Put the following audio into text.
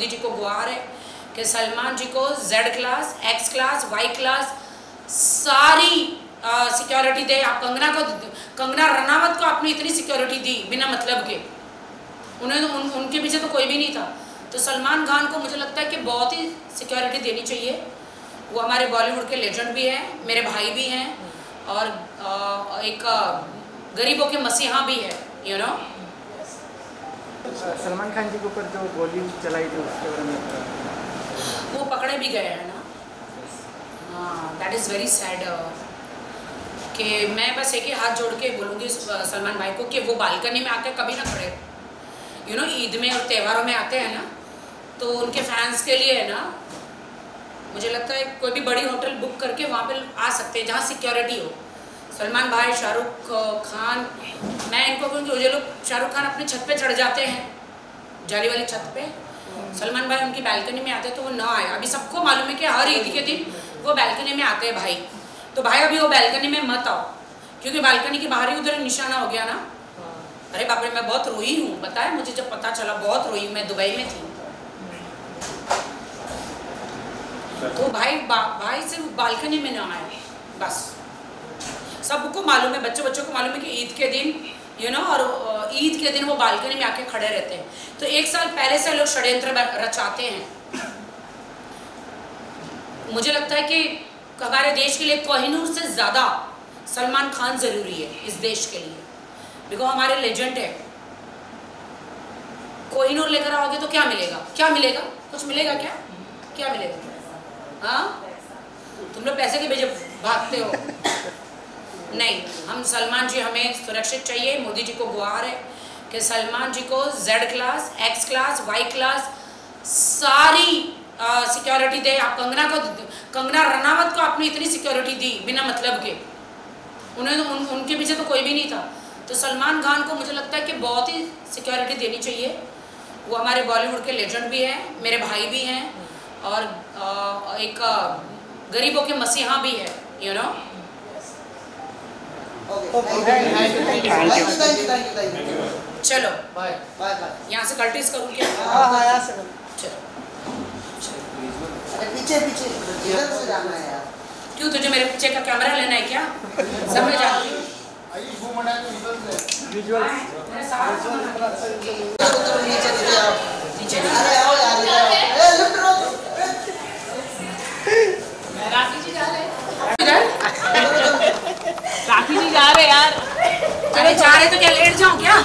मोदी जी को गुहार है कि सलमान जी को Z class X class Y class सारी सिक्योरिटी दे। आप कंगना को कंगना रनावत को आपने इतनी सिक्योरिटी दी बिना मतलब के। उन्हें उन, उनके पीछे तो कोई भी नहीं था। तो सलमान खान को मुझे लगता है कि बहुत ही सिक्योरिटी देनी चाहिए। वो हमारे बॉलीवुड के लेजेंड भी हैं मेरे भाई भी हैं और आ, एक गरीबों के मसीहा भी है यू नो सलमान खान जी के ऊपर जो गोली चलाई थी उसके बारे में वो पकड़े भी गए हैं ना? हाँ दैट इज़ वेरी सैड कि मैं बस एक ही हाथ जोड़ के बोलूँगी सलमान भाई को कि वो बालकनी में आके कभी ना खड़े यू नो ईद में और त्योहारों में आते हैं ना तो उनके फैंस के लिए है ना मुझे लगता है कोई भी बड़ी होटल बुक करके वहाँ पे आ सकते हैं जहाँ सिक्योरिटी हो। सलमान भाई, शाहरुख खान, मैं इनको क्योंकि ये लोग शाहरुख खान अपनी छत पे चढ़ जाते हैं, जाली वाली छत पे। सलमान भाई उनकी बैल्कनी में आते तो वो ना आए। अभी सबको मालूम है कि हर ईद के दिन वो बैल्कनी में आते हैं भाई। तो भाई, अभी वो बैल्कनी में मत आओ, क्योंकि बैल्कनी के बाहर ही उधर निशाना हो गया ना। अरे बाप रे, मैं बहुत रोई हूँ बताया मुझे जब पता चला, बहुत रोई मैं दुबई में थी। तो भाई भाई सिर्फ़ बालकनी में ना आए, बस। सबको मालूम है बच्चों बच्चों को मालूम है कि ईद के दिन यू you नो know, और ईद के दिन वो बालकनी में आके खड़े रहते हैं। तो एक साल पहले से लोग षड्यंत्र रचाते हैं। मुझे लगता है कि हमारे देश के लिए कोहिनूर से ज़्यादा सलमान खान ज़रूरी है इस देश के लिए। बिकॉज़ हमारे लेजेंड है। कोहिनूर लेकर आओगे तो क्या मिलेगा? क्या मिलेगा? कुछ मिलेगा क्या? क्या मिलेगा? हाँ? तुम लोग पैसे के भेजे भागते हो। नहीं हम सलमान जी हमें सुरक्षित चाहिए मोदी जी को गुहार है कि सलमान जी को Z class X class Y class सारी सिक्योरिटी दे। आप कंगना को कंगना रनावत को आपने इतनी सिक्योरिटी दी बिना मतलब के। उन्हें तो उन, उनके पीछे तो कोई भी नहीं था। तो सलमान खान को मुझे लगता है कि बहुत ही सिक्योरिटी देनी चाहिए। वो हमारे बॉलीवुड के लेजेंड भी हैं मेरे भाई भी हैं और आ, एक गरीबों के मसीहा भी है यू you नो चलो। बाय बाय बाय यहाँ से कल्टिस करूँ क्या? हाँ हाँ यहाँ से। चलो। पीछे पीछे। इधर से जाना है यार। क्यों तुझे मेरे पीछे का कैमरा लेना है क्या? समझ हूँ। विजुअल उधर नीचे नीचे नीचे। अरे आओ यार जा रहे यार। अरे जा रहे तो क्या लेट जाऊँ क्या?